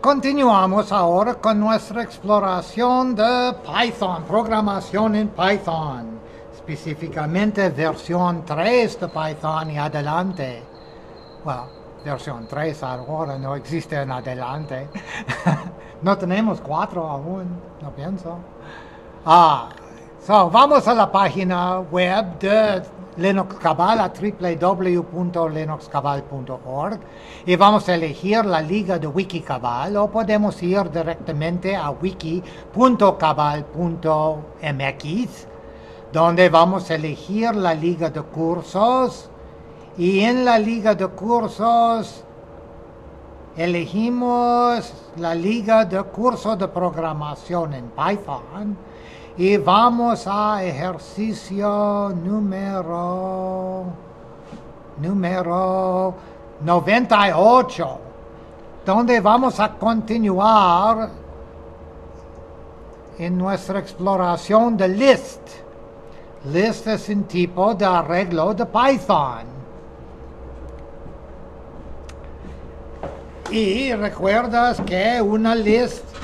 Continuamos ahora con nuestra exploración de Python, programación en Python, específicamente versión 3 de Python y adelante. Bueno, versión 3 ahora no existe en adelante. no tenemos 4 aún, no pienso. Ah, so, vamos a la página web de Linux Cabal a www.linuxcabal.org y vamos a elegir la liga de Wikicabal o podemos ir directamente a wiki.cabal.mx donde vamos a elegir la liga de cursos y en la liga de cursos elegimos la liga de curso de programación en Python y vamos a ejercicio número, número 98, donde vamos a continuar en nuestra exploración de list. List es un tipo de arreglo de Python. Y recuerdas que una list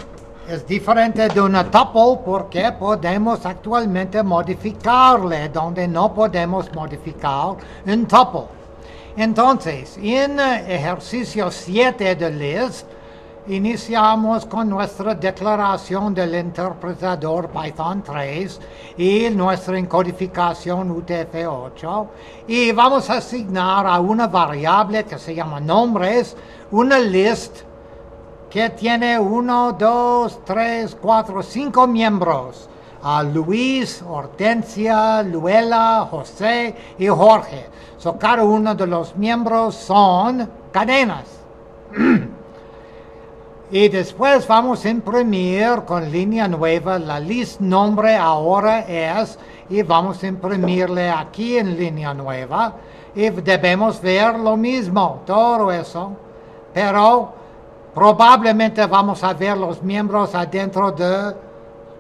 es diferente de una tuple porque podemos actualmente modificarle donde no podemos modificar un tuple. Entonces, en ejercicio 7 de list, iniciamos con nuestra declaración del interpretador Python 3 y nuestra encodificación UTF-8 y vamos a asignar a una variable que se llama nombres una list que tiene uno, dos, tres, cuatro, cinco miembros. Luis, Hortensia, Luela, José y Jorge. So, cada uno de los miembros son cadenas. y después vamos a imprimir con línea nueva la list nombre ahora es y vamos a imprimirle aquí en línea nueva y debemos ver lo mismo, todo eso. Pero Probablemente vamos a ver los miembros adentro de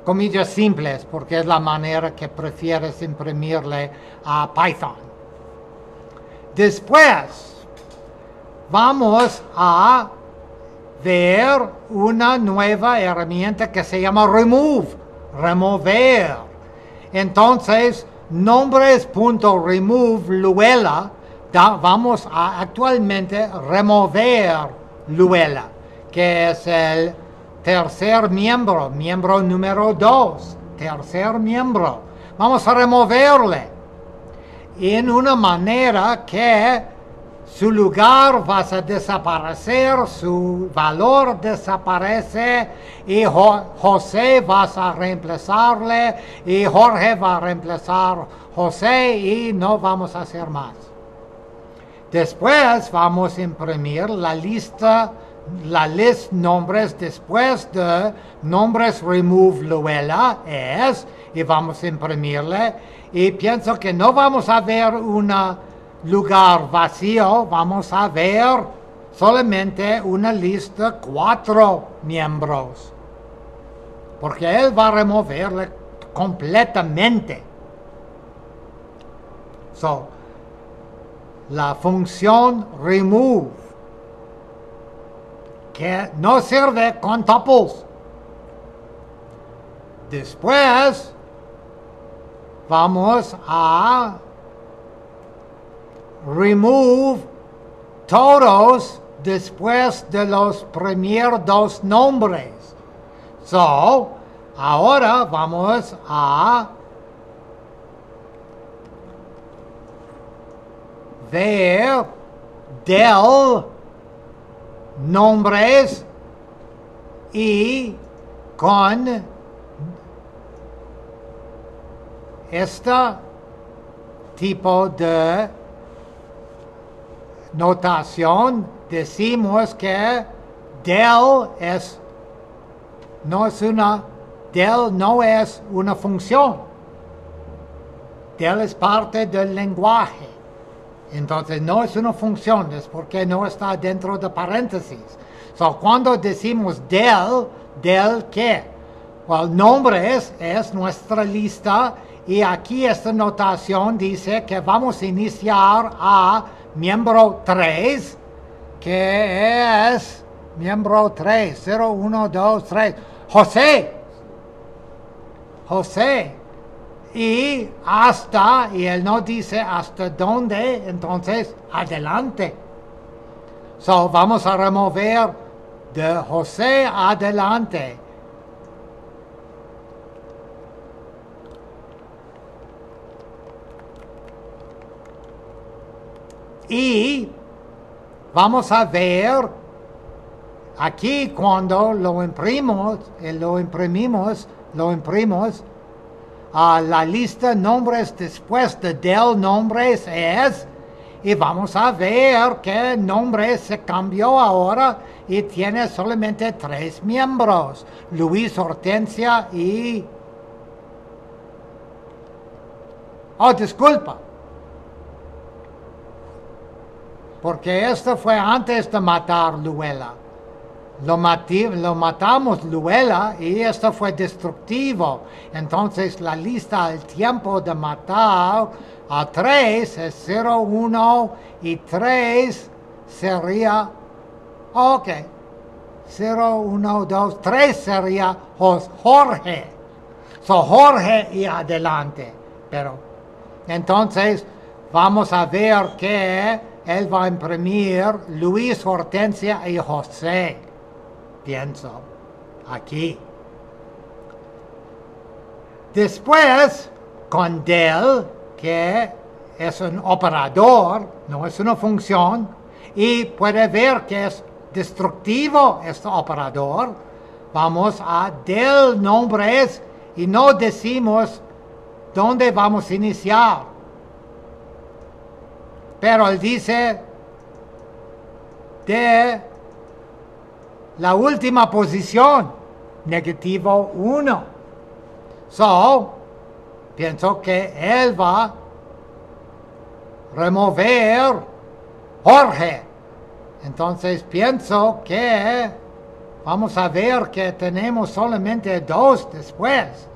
comillas simples, porque es la manera que prefieres imprimirle a Python. Después, vamos a ver una nueva herramienta que se llama remove, remover. Entonces, nombres.remove Luela, vamos a actualmente remover Luela que es el tercer miembro, miembro número dos, tercer miembro. Vamos a removerle en una manera que su lugar va a desaparecer, su valor desaparece y José va a reemplazarle y Jorge va a reemplazar José y no vamos a hacer más. Después vamos a imprimir la lista la list nombres después de nombres remove Luella es, y vamos a imprimirle, y pienso que no vamos a ver un lugar vacío, vamos a ver solamente una lista de cuatro miembros, porque él va a removerle completamente. So, la función remove que no sirve con tuples. Después vamos a remove todos después de los primeros dos nombres. So, ahora vamos a ver del nombres y con este tipo de notación decimos que del es no es una del no es una función. Del es parte del lenguaje entonces no es una función, es porque no está dentro de paréntesis. So, cuando decimos del, del qué? el nombre es, es nuestra lista y aquí esta notación dice que vamos a iniciar a miembro 3, que es Miembro 3, 0, 1, 2, 3. José. José. Y hasta, y él no dice hasta dónde, entonces adelante. So, vamos a remover de José adelante. Y vamos a ver aquí cuando lo imprimimos, eh, lo imprimimos, lo imprimimos, a la lista nombres después de del nombres es, y vamos a ver qué nombre se cambió ahora y tiene solamente tres miembros, Luis Hortensia y... Oh, disculpa. Porque esto fue antes de matar Luela. Lo, lo, matamos Luela y esto fue destructivo. Entonces la lista al tiempo de matar a tres es 0, 1 y 3 sería, ok, 0, 1, 2, 3 sería Jorge. So Jorge y adelante. Pero entonces vamos a ver que él va a imprimir Luis Hortensia y José pienso aquí. Después, con del, que es un operador, no es una función, y puede ver que es destructivo este operador, vamos a del nombres y no decimos dónde vamos a iniciar. Pero él dice de la última posición, negativo 1. So, pienso que él va a remover Jorge. Entonces pienso que vamos a ver que tenemos solamente dos después.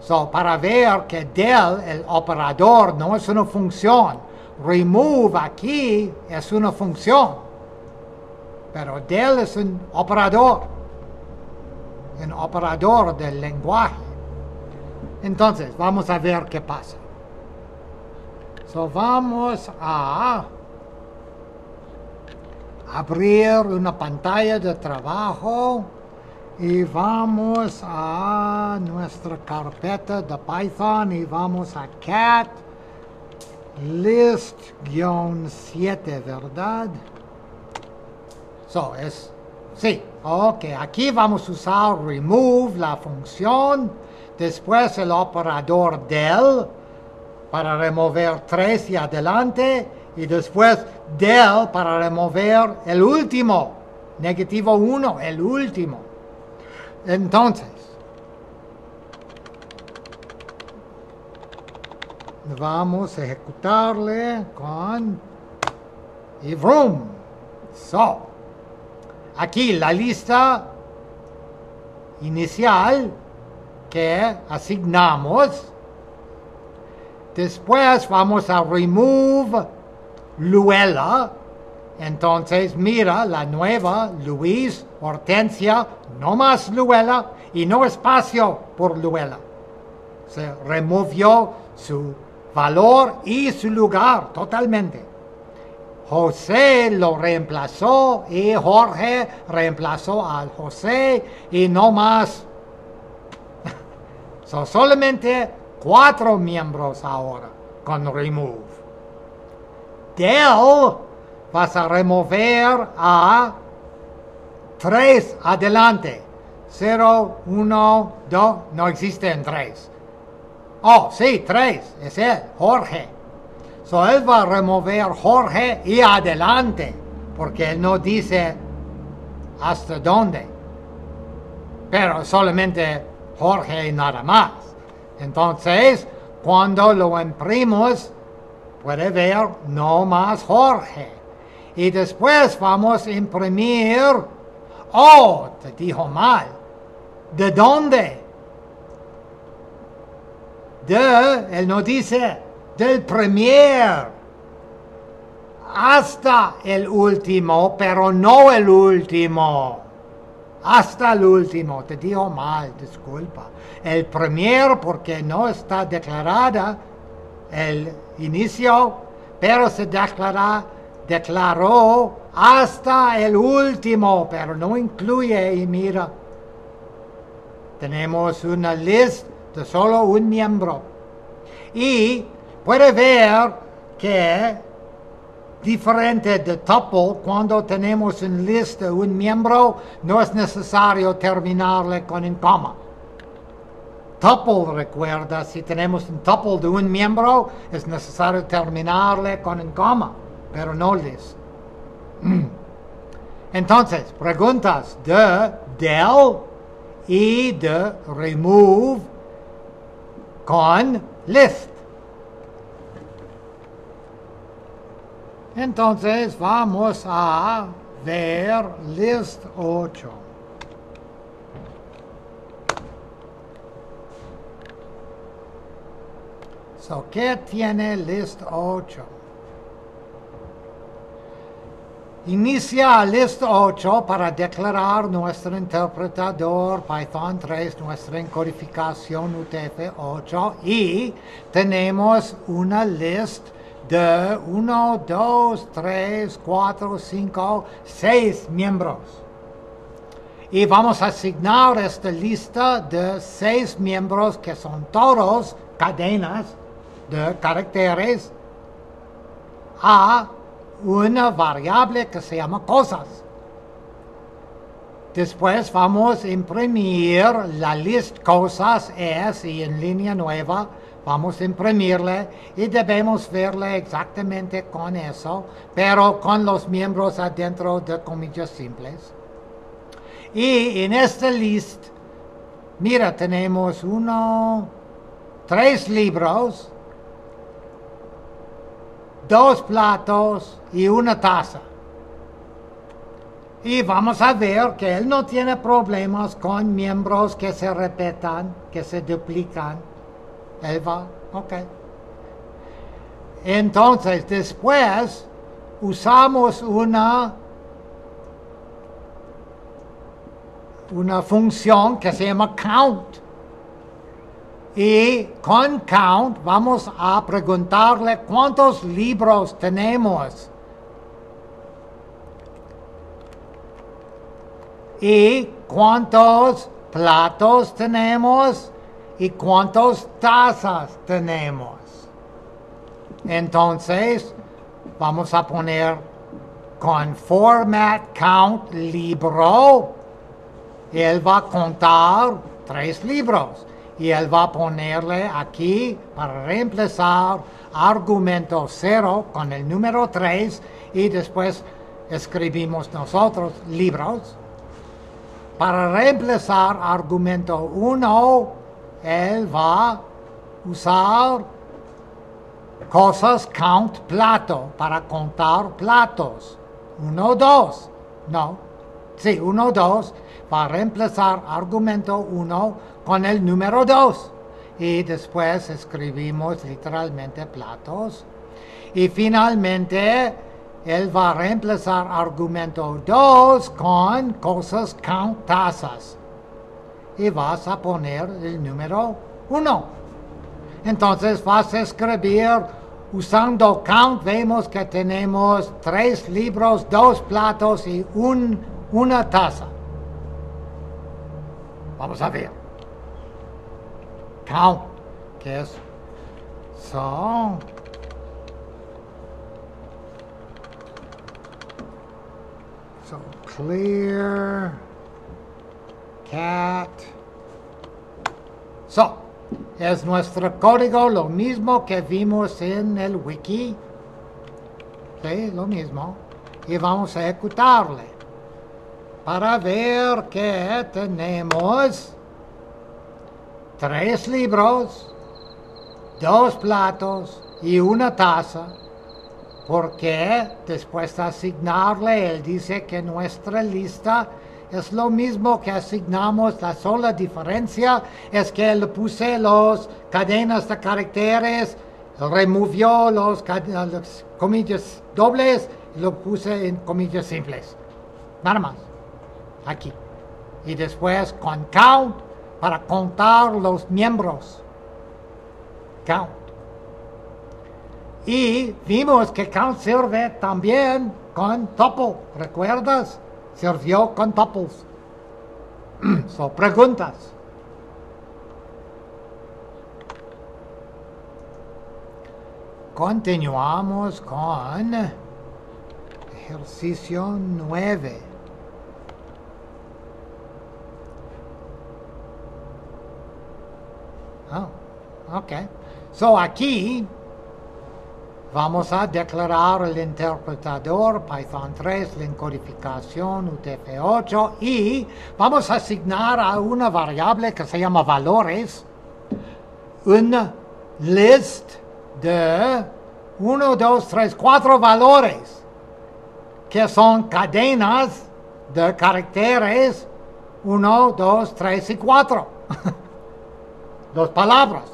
So, para ver que del, el operador, no es una función. Remove aquí es una función. Pero del es un operador, un operador del lenguaje. Entonces, vamos a ver qué pasa. So, vamos a abrir una pantalla de trabajo y vamos a nuestra carpeta de Python y vamos a cat list-7, ¿verdad? So, es, sí, ok, aquí vamos a usar remove, la función, después el operador del, para remover 3 y adelante, y después del para remover el último, negativo 1, el último. Entonces, vamos a ejecutarle con y vroom. So, aquí la lista inicial que asignamos. Después vamos a remove Luela. Entonces mira la nueva Luis Hortensia, no más Luela y no espacio por Luela. Se removió su valor y su lugar totalmente. José lo reemplazó y Jorge reemplazó al José y no más. Son solamente cuatro miembros ahora con remove. Del vas a remover a tres adelante. Cero, uno, dos, no existen tres. Oh, sí, tres, es él, Jorge. So él va a remover Jorge y adelante, porque él no dice hasta dónde. Pero solamente Jorge y nada más. Entonces, cuando lo imprimos, puede ver no más Jorge. Y después vamos a imprimir, oh, te dijo mal. ¿De dónde? De, él no dice del premier. hasta el último, pero no el último. Hasta el último, te digo mal, disculpa. El primer porque no está declarada el inicio, pero se declara, declaró hasta el último, pero no incluye, y mira, tenemos una lista de solo un miembro. Y puede ver que diferente de tuple, cuando tenemos en lista un miembro, no es necesario terminarle con un coma. Tuple, recuerda, si tenemos un tuple de un miembro, es necesario terminarle con un coma, pero no list. Entonces, preguntas de del y de remove con list. Entonces vamos a ver list 8. So, ¿qué tiene list 8? Inicia list 8 para declarar nuestro interpretador Python 3, nuestra encodificación UTF-8 y tenemos una list de 1, 2, 3, 4, 5, 6 miembros. Y vamos a asignar esta lista de 6 miembros que son todos cadenas de caracteres a una variable que se llama cosas. Después vamos a imprimir la lista cosas es y en línea nueva vamos a imprimirle y debemos verle exactamente con eso, pero con los miembros adentro de comillas simples. Y en esta lista, mira, tenemos uno, tres libros, dos platos y una taza. Y vamos a ver que él no tiene problemas con miembros que se repetan, que se duplican. Él va, ok. Entonces, después usamos una, una función que se llama count. Y con count vamos a preguntarle cuántos libros tenemos. Y cuántos platos tenemos y cuántas tazas tenemos. Entonces, vamos a poner con format count libro. Él va a contar tres libros y él va a ponerle aquí para reemplazar argumento 0 con el número 3 y después escribimos nosotros libros. Para reemplazar argumento 1, él va a usar cosas count plato para contar platos. 1, 2. No. Sí, 1, 2 va a reemplazar argumento 1 con el número 2. Y después escribimos literalmente platos. Y finalmente, él va a reemplazar argumento 2 con cosas count tazas. Y vas a poner el número 1. Entonces vas a escribir usando count. Vemos que tenemos tres libros, dos platos y un, una taza. Vamos a ver. Count, que es so. So clear cat. So, es nuestro código lo mismo que vimos en el wiki. Sí, lo mismo. Y vamos a ejecutarle para ver que tenemos tres libros, dos platos y una taza, porque después de asignarle, él dice que nuestra lista es lo mismo que asignamos, la sola diferencia es que le puse las cadenas de caracteres removió los, las comillas dobles y lo puse en comillas simples. Nada más. Aquí. Y después con count para contar los miembros. Count. Y vimos que count sirve también con tuple. ¿Recuerdas? Sirvió con tuples. Son preguntas. Continuamos con ejercicio 9. Oh, ok. So aquí vamos a declarar el interpretador Python 3, la encodificación UTF-8 y vamos a asignar a una variable que se llama valores un list de 1, 2, 3, 4 valores que son cadenas de caracteres 1, 2, 3 y 4. Dos palabras,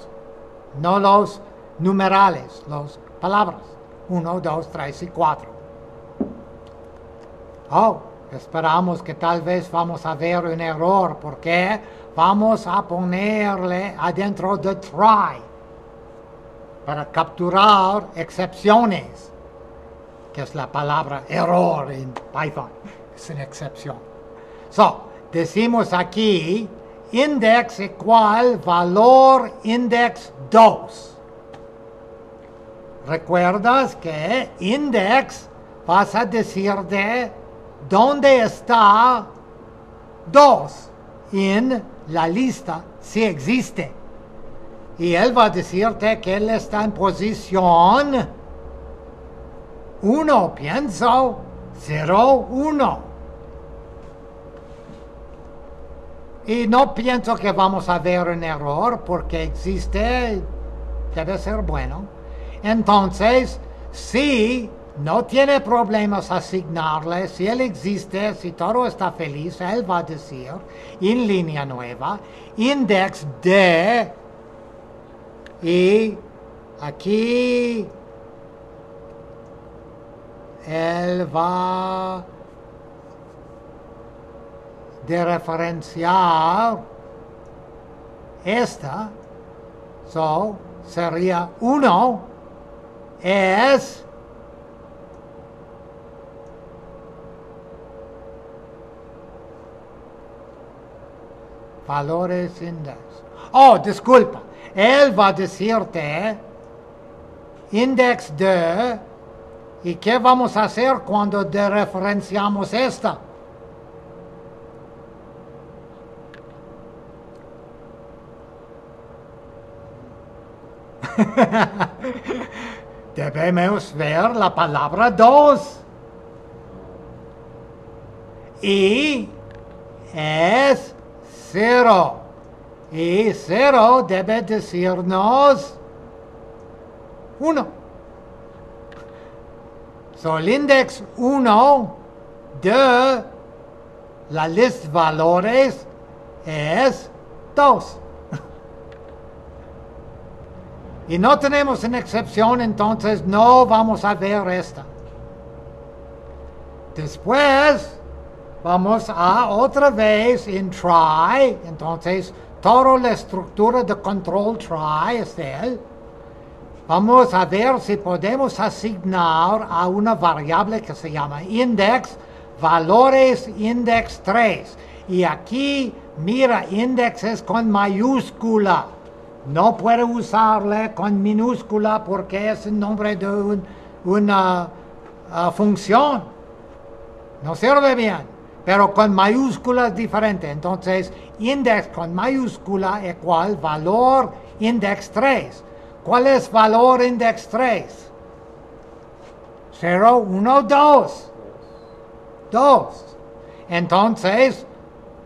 no los numerales, las palabras. 1, 2, 3 y 4. Oh, esperamos que tal vez vamos a ver un error porque vamos a ponerle adentro de try para capturar excepciones, que es la palabra error en Python, es una excepción. So, decimos aquí index igual valor index 2. ¿Recuerdas que index vas a decir de dónde está 2 en la lista si existe? Y él va a decirte que él está en posición 1, pienso, 0, 1. Y no pienso que vamos a ver un error porque existe, debe ser bueno. Entonces, si no tiene problemas asignarle, si él existe, si todo está feliz, él va a decir en línea nueva, index de y aquí él va de referenciar esta, so sería uno, es valores index. Oh, disculpa él va a decirte index de y qué vamos a hacer cuando referenciamos esta. Debemos ver la palabra dos. Y es cero. Y cero debe decirnos uno. So, el index 1 de la lista valores es 2. Y no tenemos una excepción, entonces no vamos a ver esta. Después vamos a otra vez en try, entonces toda la estructura de control try es él. Vamos a ver si podemos asignar a una variable que se llama index, valores index 3. Y aquí, mira, index es con mayúscula. No puede usarle con minúscula porque es el nombre de una uh, función. No sirve bien pero con mayúsculas diferente. Entonces, index con mayúscula igual valor index 3. ¿Cuál es valor index 3? 0, 1, 2. 2. Entonces,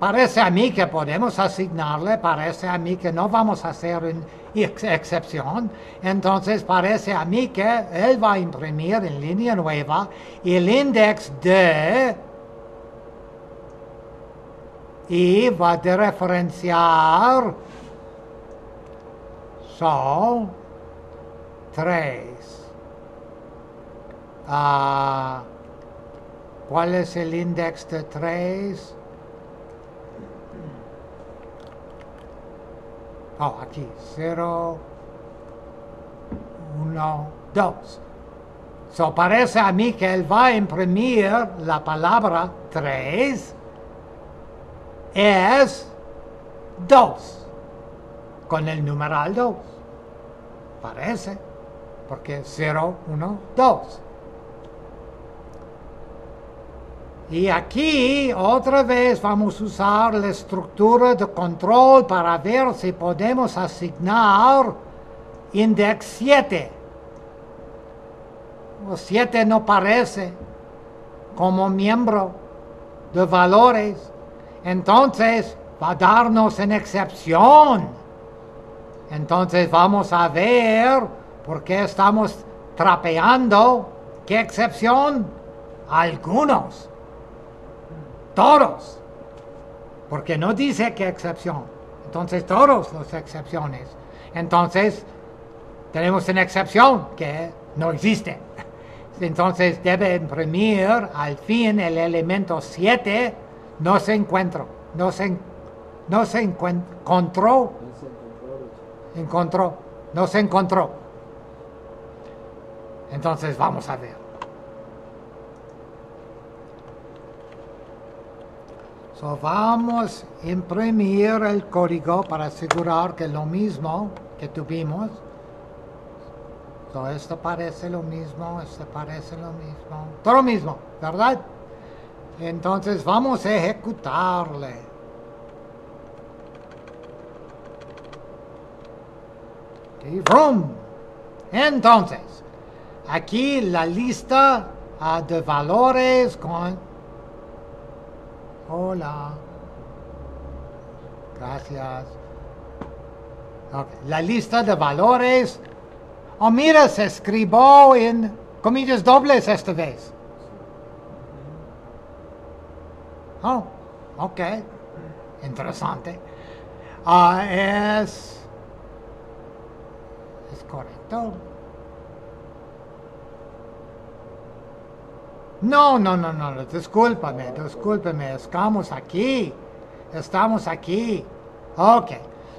parece a mí que podemos asignarle, parece a mí que no vamos a hacer una excepción. Entonces, parece a mí que él va a imprimir en línea nueva el index de y va a referenciar so 3. Ah, ¿Cuál es el index de 3? Oh, aquí, 0, 1, 2. So parece a mí que él va a imprimir la palabra 3 es 2 con el numeral 2. Parece, porque 0, 1, 2. Y aquí otra vez vamos a usar la estructura de control para ver si podemos asignar index 7. O 7 no parece como miembro de valores. Entonces va a darnos en excepción. Entonces vamos a ver por qué estamos trapeando. ¿Qué excepción? Algunos todos. Porque no dice qué excepción. Entonces todos las excepciones. Entonces tenemos una excepción que no existe. Entonces debe imprimir al fin el elemento 7. No se encuentra. No se, no se encontró. Encontró. No se encontró. Entonces vamos a ver. So, vamos a imprimir el código para asegurar que lo mismo que tuvimos. So, esto parece lo mismo, esto parece lo mismo. Todo lo mismo, ¿verdad? Entonces vamos a ejecutarle. Y boom. Entonces, aquí la lista uh, de valores con Hola. Gracias. La lista de valores. Oh, mira, se escribió en comillas dobles esta vez. Oh, ok. Interesante. Ah, es. Es correcto. No, no, no, no, discúlpame, discúlpame, estamos aquí, estamos aquí. Ok,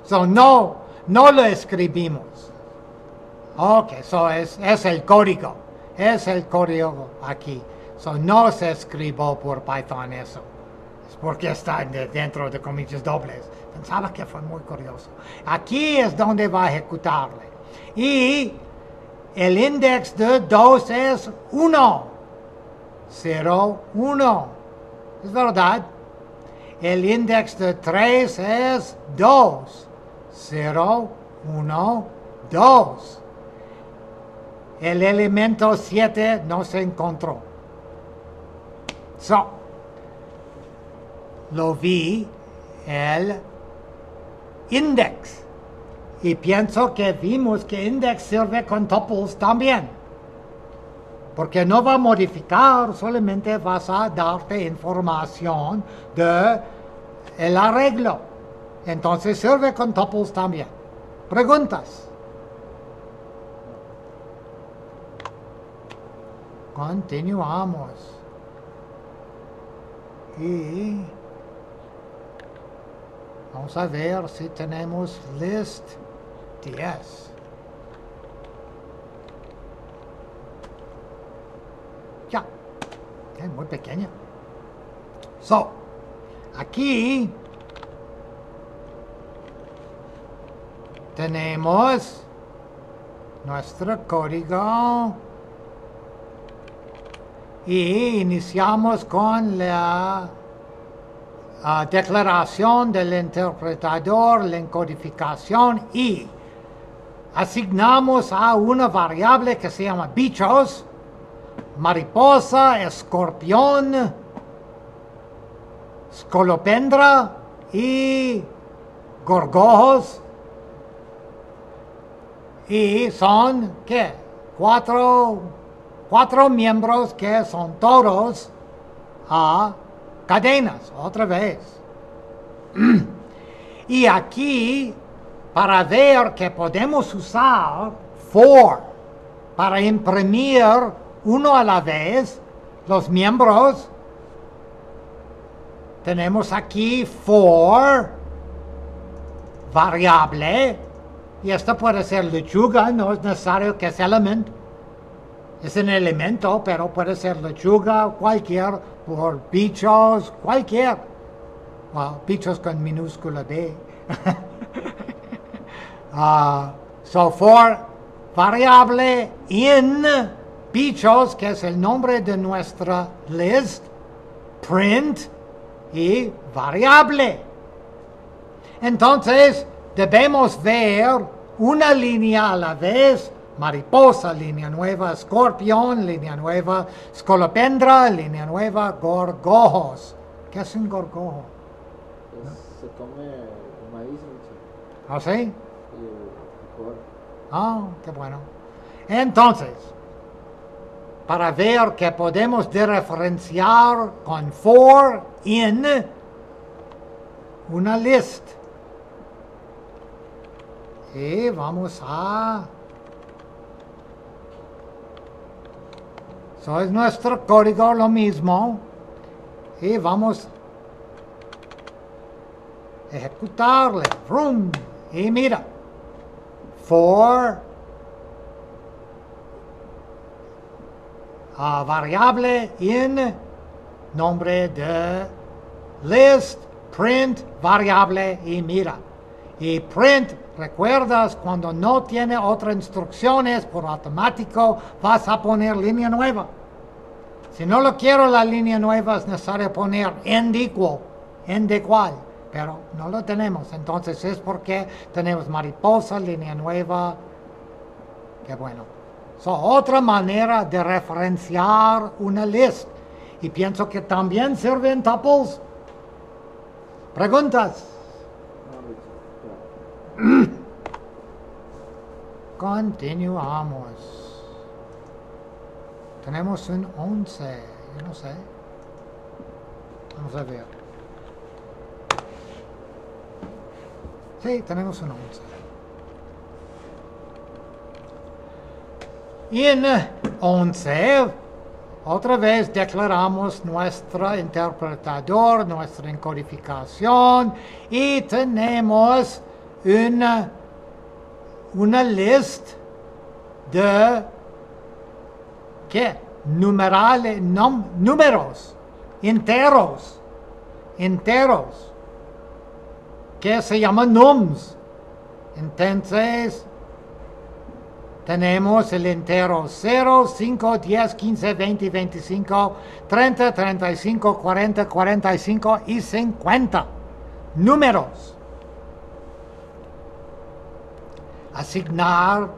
so no, no lo escribimos. Ok, so es, es el código, es el código aquí. So no se escribió por Python eso. Es porque está dentro de comillas dobles. Pensaba que fue muy curioso. Aquí es donde va a ejecutarle. Y el index de 2 es 1. 0, 1. Es verdad. El index de 3 es 2. 0, 1, 2. El elemento 7 no se encontró. So, lo vi el index. Y pienso que vimos que index sirve con tuples también porque no va a modificar, solamente vas a darte información de el arreglo. Entonces sirve con tuples también. Preguntas. Continuamos. Y vamos a ver si tenemos list 10. Muy pequeña. So, aquí tenemos nuestro código y iniciamos con la ah, declaración del interpretador, la encodificación y asignamos a una variable que se llama bichos mariposa, escorpión, scolopendra y gorgojos. Y son, ¿qué? Cuatro, cuatro miembros que son todos a cadenas, otra vez. y aquí, para ver que podemos usar for para imprimir uno a la vez los miembros. Tenemos aquí for variable y esto puede ser lechuga, no es necesario que sea elemento. Es un elemento, pero puede ser lechuga, cualquier, por bichos, cualquier. Well, bichos con minúscula B. Ah, so for variable in bichos, que es el nombre de nuestra list, print y variable. Entonces, debemos ver una línea a la vez, mariposa, línea nueva, escorpión, línea nueva, scolopendra, línea nueva, gorgojos. ¿Qué es un gorgojo? Es- se come el maíz, ¿Ah, sí? y el. Ah, qué bueno. Entonces, para ver que podemos diferenciar con for in una list. Y vamos a... Eso es nuestro código lo mismo. Y vamos a ejecutarle. Vroom. Y mira for variable in nombre de list print variable y mira. Y print recuerdas cuando no tiene otras instrucciones por automático vas a poner línea nueva si no lo quiero la línea nueva es necesario poner end equal end de igual pero no lo tenemos. Entonces es porque tenemos mariposa línea nueva. Qué bueno so, otra manera de referenciar una list y pienso que también sirven tuples preguntas. Continuamos. Tenemos un 11, yo no sé. Vamos a ver. Sí, tenemos un 11. En eh, 11, otra vez declaramos nuestro interpretador, nuestra encodificación y tenemos una, una list de ¿qué? Numerales, números enteros, enteros, que se llaman nums. Entonces, tenemos el entero 0, 5, 10, 15, 20, 25, 30, 35, 40, 45 y 50 números. Asignar,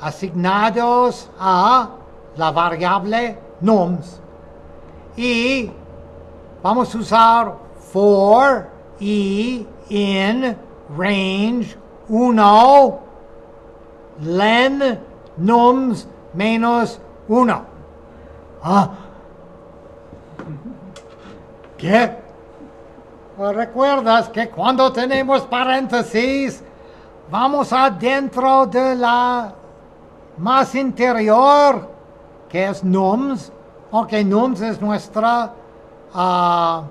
asignados a la variable nums. Y vamos a usar for y in range 1 len nums menos 1. ¿Ah? ¿Qué? Pues recuerdas que cuando tenemos paréntesis, vamos adentro de la más interior, que es nums, aunque nums es nuestra, ah,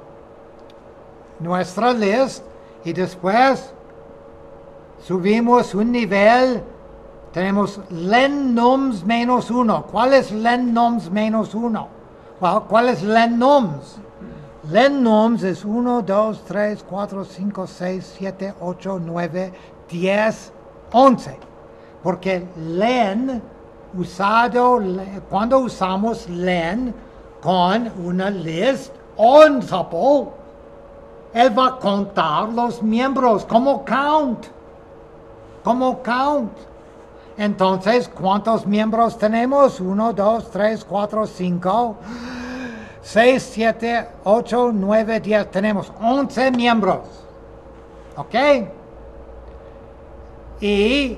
nuestra list, y después subimos un nivel, tenemos len nums menos uno. ¿Cuál es len nums menos uno? ¿Cuál es len nums? Len nums es 1, 2, 3, 4, 5, 6, 7, 8, 9, 10, 11. Porque len, usado, cuando usamos len con una list o un tuple, él va a contar los miembros como count. Como count. Entonces, ¿cuántos miembros tenemos? 1, 2, 3, 4, 5, 6, 7, 8, 9, 10. Tenemos 11 miembros. ¿Ok? Y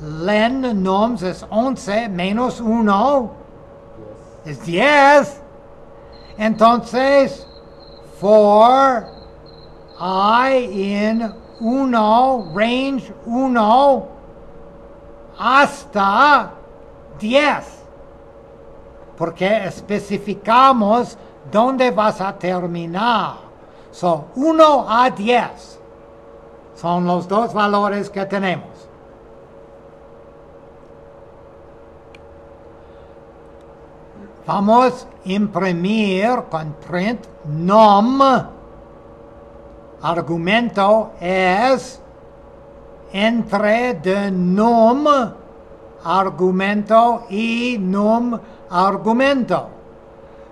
len noms es 11 menos 1 Yes. es 10. Entonces, for i in 1, range 1, hasta 10. porque especificamos dónde vas a terminar. So, 1 a 10 son los dos valores que tenemos. Vamos a imprimir con print num. Argumento es entre de num argumento y num argumento.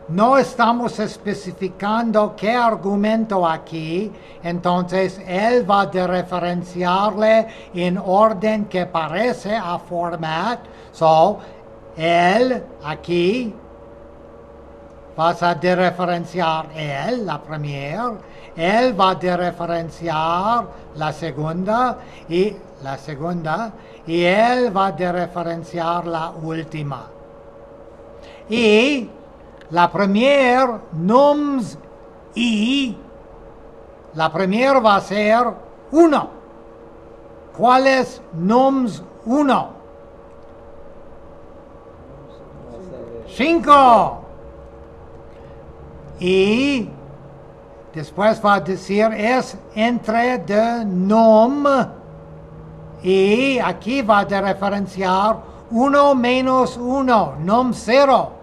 No estamos especificando qué argumento aquí, entonces él va a referenciarle en orden que parece a format. So, él aquí vas a referenciar él, la primera, él va a referenciar la segunda y la segunda y él va a referenciar la última. Y la primera nums y la primera va a ser 1. ¿Cuál es nums 1? 5. Y después va a decir es entre de num y aquí va a referenciar 1 menos 1, num 0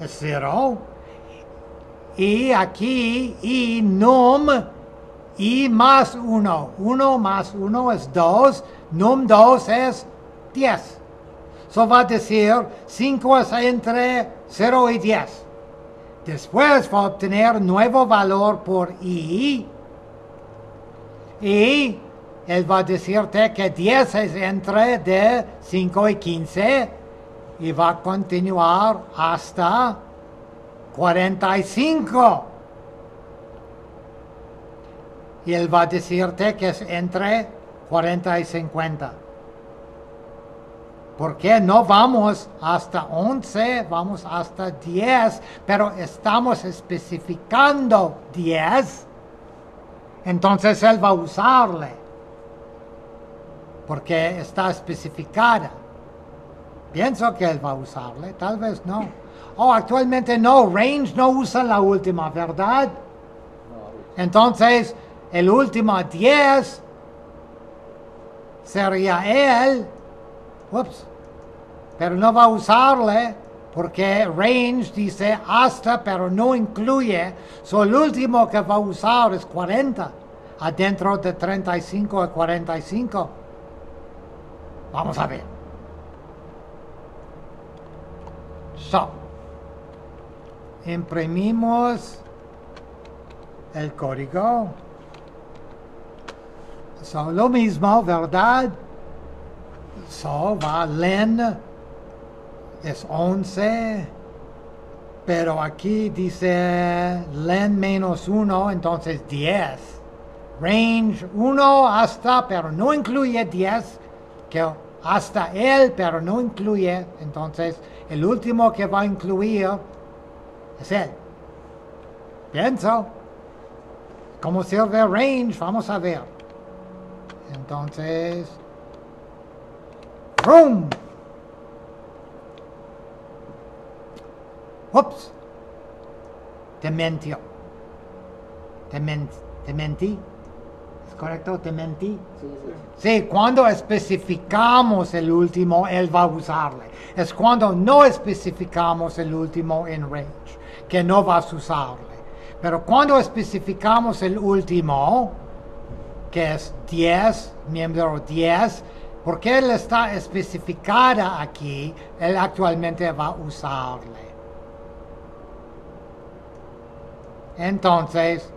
es 0. Y aquí y num y más 1. 1 más 1 es 2, num 2 es 10. Eso va a decir 5 es entre 0 y 10. Después va a obtener nuevo valor por i. Y él va a decirte que 10 es entre de 5 y 15 y va a continuar hasta 45. Y él va a decirte que es entre 40 y 50. ¿Por qué no vamos hasta 11? Vamos hasta 10, pero estamos especificando 10. Entonces él va a usarle. Porque está especificada. Pienso que él va a usarle, tal vez no. Oh, actualmente no, range no usa la última, ¿verdad? Entonces, el último 10 sería él. Ups. Pero no va a usarle porque range dice hasta, pero no incluye. So, el último que va a usar es 40. Adentro de 35 a 45. Vamos a ver. So, imprimimos el código. So, lo mismo, ¿verdad? So, va len, es 11, pero aquí dice len menos 1, entonces 10. Range 1 hasta, pero no incluye 10, que hasta él, pero no incluye, entonces el último que va a incluir es él. Pienso. ¿Cómo sirve range? Vamos a ver. Entonces, ¡boom! Ups. Te mentió. Te, men te mentí. ¿Es correcto? Te mentí. Sí, sí. Sí, cuando especificamos el último, él va a usarle. Es cuando no especificamos el último en range, que no vas a usarle. Pero cuando especificamos el último, que es 10, miembro 10, porque él está especificada aquí, él actualmente va a usarle. Entonces,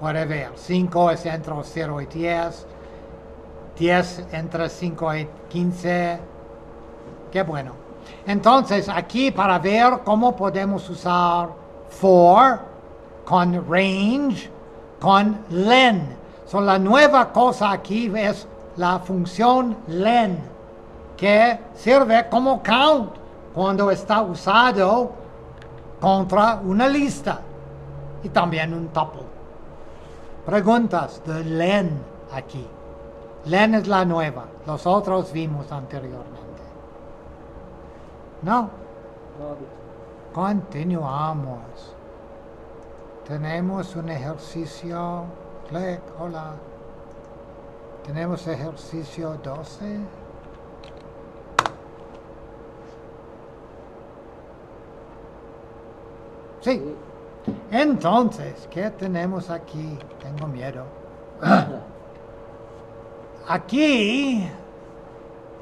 puede ver, 5 es entre 0 y 10, 10 entre 5 y 15. Qué bueno. Entonces, aquí para ver cómo podemos usar for con range, con len. So, la nueva cosa aquí es la función len, que sirve como count cuando está usado contra una lista y también un tuple. Preguntas de len aquí. Len es la nueva. Los otros vimos anteriormente. ¿No? Continuamos. Tenemos un ejercicio. Click, hola. Tenemos ejercicio 12. Sí. Entonces, ¿qué tenemos aquí? Tengo miedo. Aquí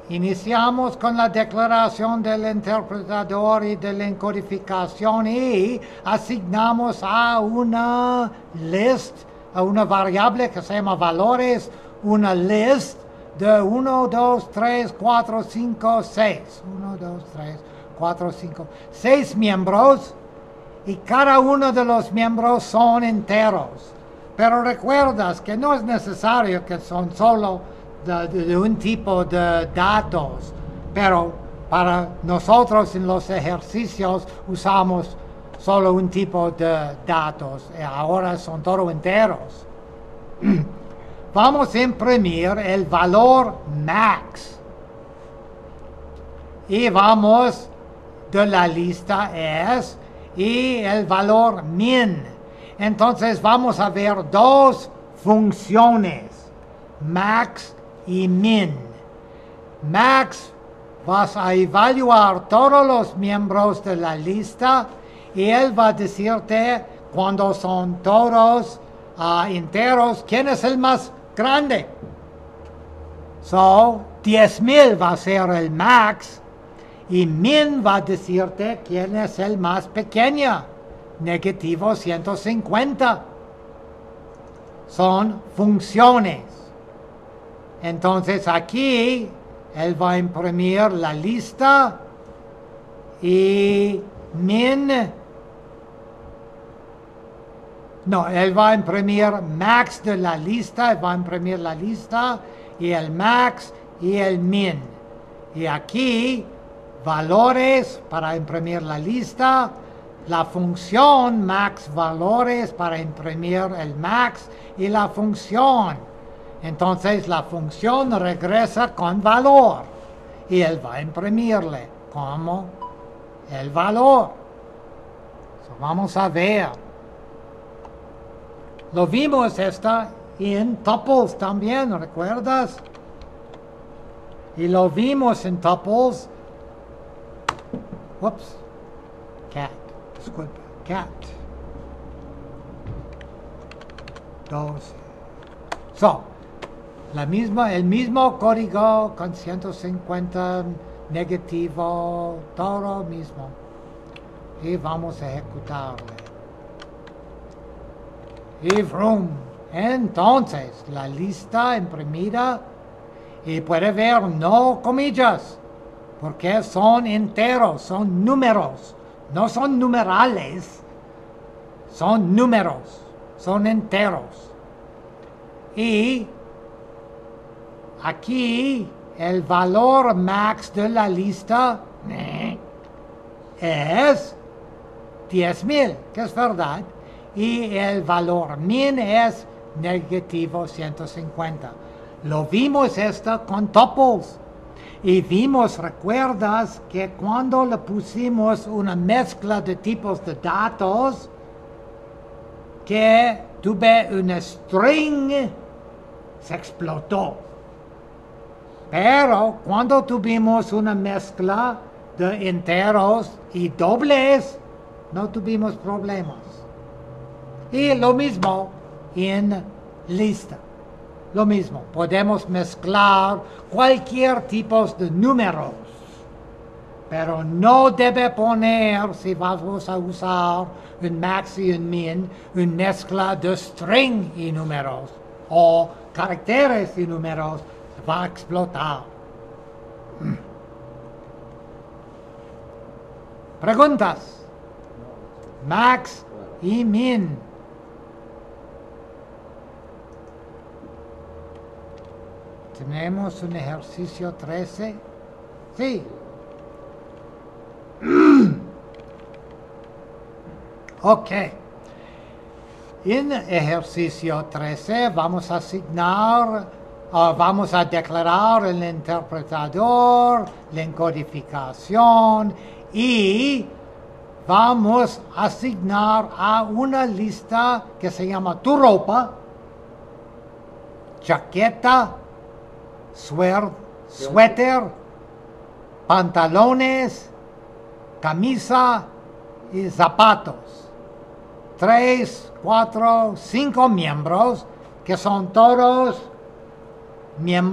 iniciamos con la declaración del interpretador y de la encodificación y asignamos a una list, a una variable que se llama valores, una list de 1, 2, 3, 4, 5, 6. 1, 2, 3, 4, 5, 6 miembros y cada uno de los miembros son enteros. Pero recuerdas que no es necesario que son solo de, de- de un tipo de datos, pero para nosotros en los ejercicios usamos solo un tipo de datos, ahora son todos enteros. Vamos a imprimir el valor max y vamos de la lista es y el valor min. Entonces vamos a ver dos funciones, max y min. Max vas a evaluar todos los miembros de la lista y él va a decirte cuando son todos ah, enteros quién es el más grande. So, 10.000 va a ser el max y min va a decirte quién es el más pequeño. Negativo 150. Son funciones. Entonces aquí él va a imprimir la lista y min. No, él va a imprimir max de la lista, va a imprimir la lista y el max y el min. Y aquí valores para imprimir la lista, la función max valores para imprimir el max y la función. Entonces la función regresa con valor y él va a imprimirle como el valor. So, vamos a ver. Lo vimos esta en tuples también, ¿recuerdas? Y lo vimos en tuples. Whoops. Cat. Disculpa. Cat. 12. So, la misma, el mismo código con 150 negativo, todo mismo. Y vamos a ejecutarle. Y vroom. Entonces, la lista imprimida y puede ver no comillas, porque son enteros, son números, no son numerales, son números, son enteros. Y aquí el valor max de la lista eh, es 10.000, que es verdad, y el valor min es negativo 150. Lo vimos esto con tuples. Y vimos, recuerdas, que cuando le pusimos una mezcla de tipos de datos, que tuve una string, se explotó. Pero cuando tuvimos una mezcla de enteros y dobles, no tuvimos problemas. Y lo mismo en lista. Lo mismo, podemos mezclar cualquier tipo de números, pero no debe poner, si vamos a usar un max y un min, una mezcla de string y números o caracteres y números, va a explotar. Preguntas. Max y min. Tenemos un ejercicio 13. Sí. ok. En ejercicio 13 vamos a asignar, ah, vamos a declarar el interpretador, la encodificación y vamos a asignar a una lista que se llama tu ropa, chaqueta, suer- suéter, pantalones, camisa y zapatos. Tres, cuatro, cinco miembros que son todos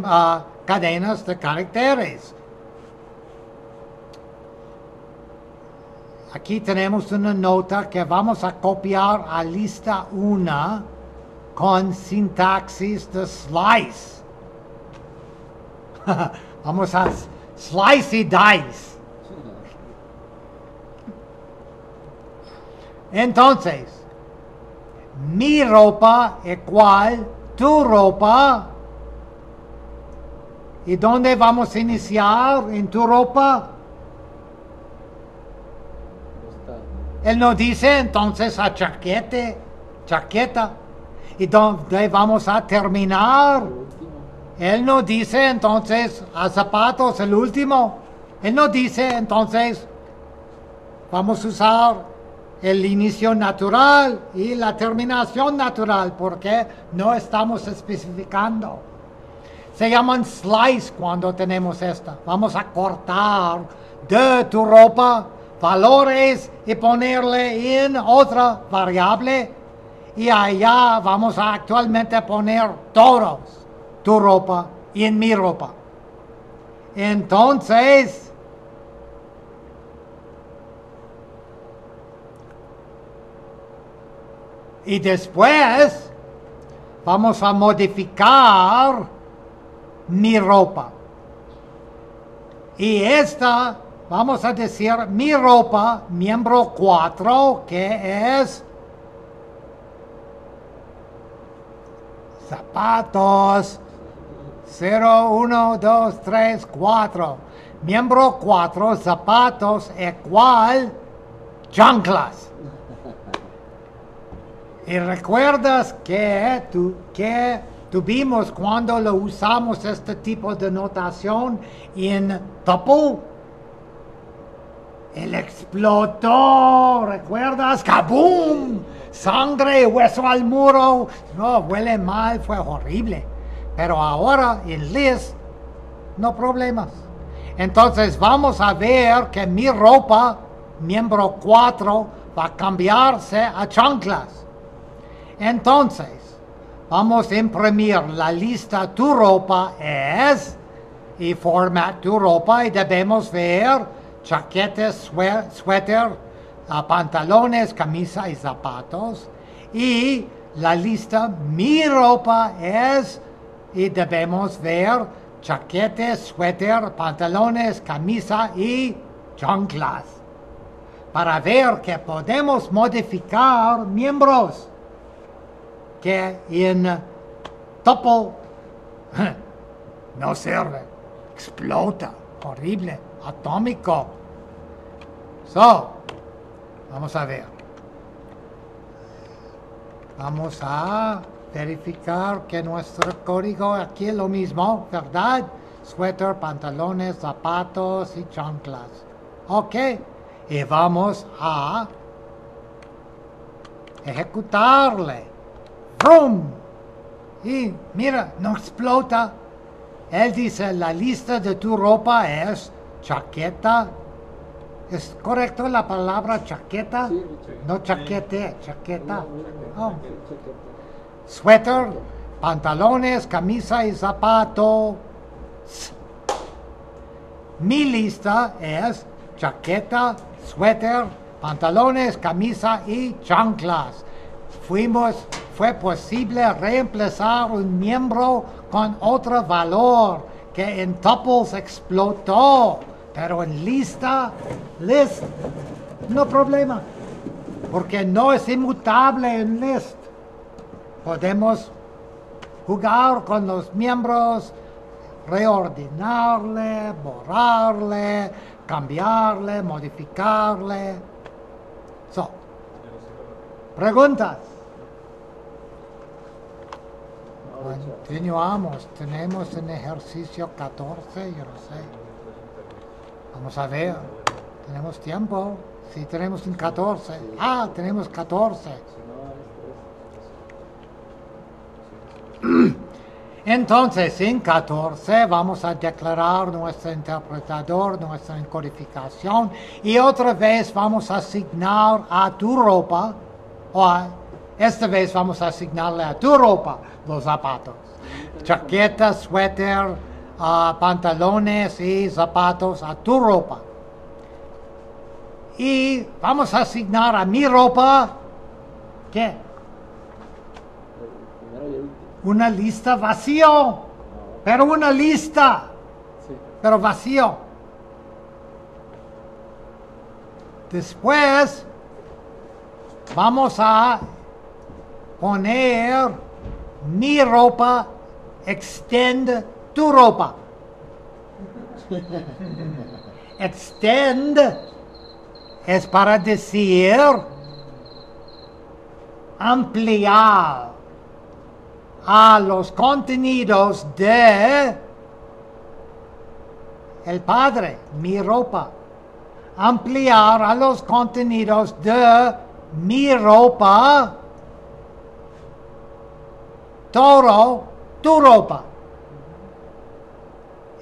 ah, cadenas de caracteres. Aquí tenemos una nota que vamos a copiar a lista 1 con sintaxis de slice. vamos a slice y dice. Entonces, mi ropa igual tu ropa. ¿Y dónde vamos a iniciar en tu ropa? Él nos dice entonces a chaquete, chaqueta. ¿Y dónde vamos a terminar? Él nos dice entonces a zapatos, el último. Él nos dice entonces, vamos a usar el inicio natural y la terminación natural porque no estamos especificando. Se llaman slice cuando tenemos esta. Vamos a cortar de tu ropa valores y ponerle en otra variable. Y allá vamos a actualmente poner todos tu ropa y en mi ropa. Entonces, y después vamos a modificar mi ropa. Y esta, vamos a decir mi ropa, miembro 4, que es zapatos 0, 1, 2, 3, 4. Miembro 4, zapatos igual chanclas. Y recuerdas que, tu- que tuvimos cuando lo usamos este tipo de notación en tuple. Él explotó, ¿recuerdas? ¡Kaboom! Sangre, hueso al muro. No, huele mal, fue horrible. Pero ahora en list, no problemas. Entonces vamos a ver que mi ropa, miembro 4, va a cambiarse a chanclas. Entonces, vamos a imprimir la lista tu ropa es y format tu ropa y debemos ver chaquetes, suéter, ah, pantalones, camisa y zapatos. Y la lista mi ropa es y debemos ver chaquetes, suéter, pantalones, camisa y chanclas para ver que podemos modificar miembros que en tuple no sirve, explota, horrible, atómico. So, vamos a ver. Vamos a verificar que nuestro código aquí es lo mismo, ¿verdad? Suéter, pantalones, zapatos y chanclas. Ok, y vamos a ejecutarle. ¡Brum! Y mira, no explota. Él dice, la lista de tu ropa es chaqueta. ¿Es correcto la palabra chaqueta? Sí. No chaquete, chaqueta. No, Oh. chaqueta. Suéter, pantalones, camisa y zapato. Mi lista es chaqueta, suéter, pantalones, camisa y chanclas. Fuimos, fue posible reemplazar un miembro con otro valor que en tuples explotó, pero en lista, list, no problema, porque no es inmutable en list. Podemos jugar con los miembros, reordenarle, borrarle, cambiarle, modificarle. So, preguntas. Continuamos, tenemos en ejercicio 14, yo no sé. Vamos a ver, tenemos tiempo. Sí, tenemos un 14. Ah, tenemos 14. Si no, es 13. Entonces, en 14 vamos a declarar nuestro interpretador, nuestra encodificación, y otra vez vamos a asignar a tu ropa, o esta vez vamos a asignarle a tu ropa los zapatos. Chaqueta, suéter, ah, pantalones y zapatos a tu ropa. Y vamos a asignar a mi ropa, ¿qué? El primero y el último. Una lista vacío. Pero una lista, sí. pero vacío. Después vamos a poner mi ropa, extend tu ropa. Extend es para decir ampliar a los contenidos de el Padre, mi ropa. Ampliar a los contenidos de mi ropa, todo tu ropa.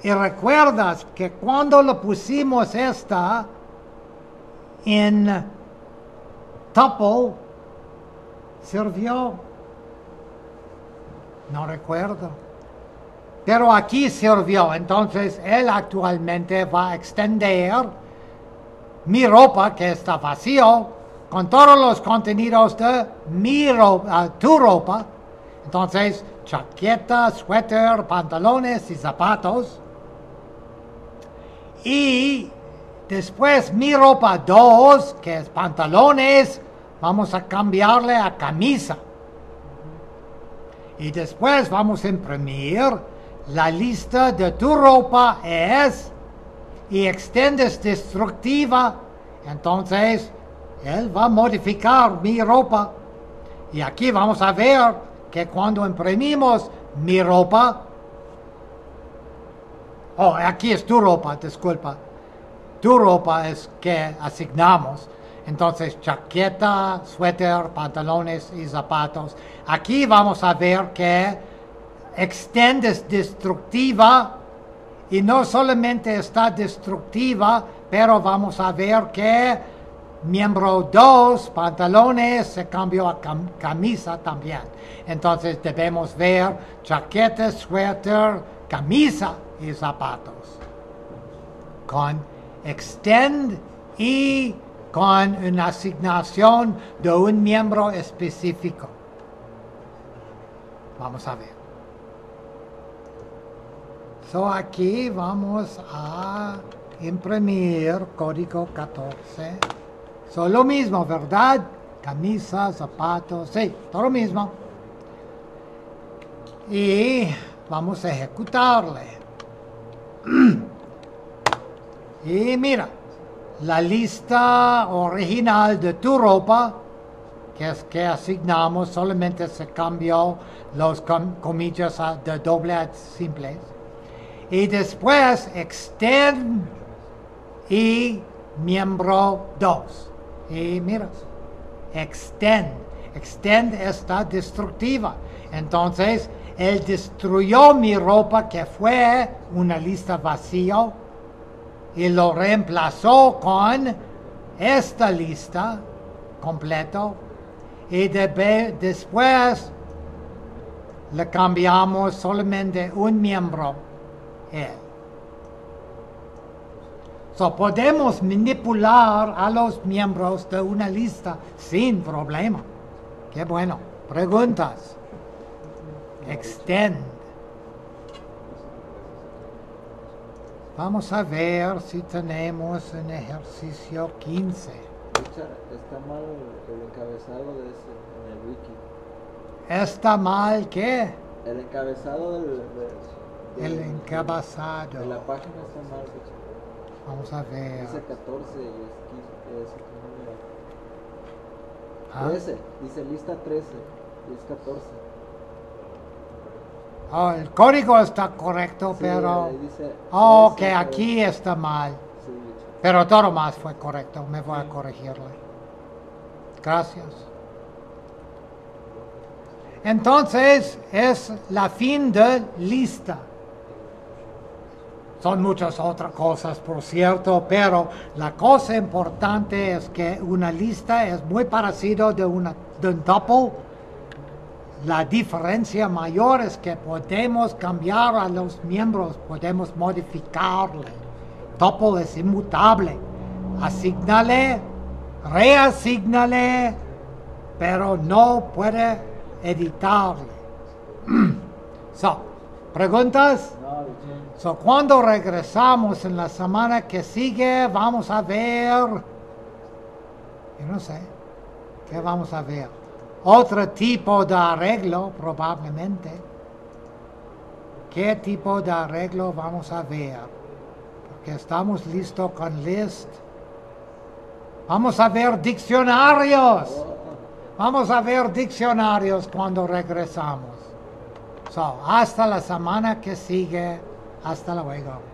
Y recuerdas que cuando le pusimos esta en tuple, sirvió no recuerdo. Pero aquí sirvió. Entonces él actualmente va a extender mi ropa que está vacío con todos los contenidos de mi ropa, tu ropa. Entonces, chaqueta, suéter, pantalones y zapatos. Y después mi ropa 2, que es pantalones, vamos a cambiarle a camisa. Y después vamos a imprimir la lista de tu ropa es y extendes destructiva. Entonces, él va a modificar mi ropa. Y aquí vamos a ver que cuando imprimimos mi ropa, oh, aquí es tu ropa, disculpa. Tu ropa es que asignamos. Entonces, chaqueta, suéter, pantalones y zapatos. Aquí vamos a ver que extendes destructiva y no solamente está destructiva, pero vamos a ver que miembro 2, pantalones, se cambió a cam- camisa también. Entonces debemos ver chaqueta, suéter, camisa y zapatos con extend y con una asignación de un miembro específico. Vamos a ver. So aquí vamos a imprimir código 14. So lo mismo, ¿verdad? Camisa, zapatos, sí, todo lo mismo. Y vamos a ejecutarle. Y mira, la lista original de tu ropa, que es que asignamos, solamente se cambió los com- comillas de doble a simples. Y después extend y miembro 2. Y mira, extend. Extend está destructiva. Entonces, él destruyó mi ropa que fue una lista vacía y lo reemplazó con esta lista completo y después le cambiamos solamente un miembro él. So, podemos manipular a los miembros de una lista sin problema. Qué bueno. Preguntas. Extend. Vamos a ver si tenemos un ejercicio 15. Richard, está mal el encabezado de ese en el wiki. ¿Está mal qué? El encabezado del, de, El de- encabezado. de la página está mal, Richard. Vamos a ver. Dice 14 y es 15, es. Ah. 13, dice lista 13 y es 14. Oh, el código está correcto, Sí, pero... dice Oh, 13, aquí está mal. Sí. Pero todo más fue correcto, me voy a corregirle. Gracias. Entonces es la fin de lista. Son muchas otras cosas, por cierto, pero la cosa importante es que una lista es muy parecida de, una, de un tuple. La diferencia mayor es que podemos cambiar a los miembros, podemos modificarle. Tuple es inmutable. Asignale, reasignale, pero no puede editarle. so, ¿preguntas? So, cuando regresamos en la semana que sigue, vamos a ver, yo no sé, ¿qué vamos a ver? Otro tipo de arreglo, probablemente. ¿Qué tipo de arreglo vamos a ver? Porque estamos listos con list. Vamos a ver diccionarios. Vamos a ver diccionarios cuando regresamos. So, hasta la semana que sigue. Hasta luego.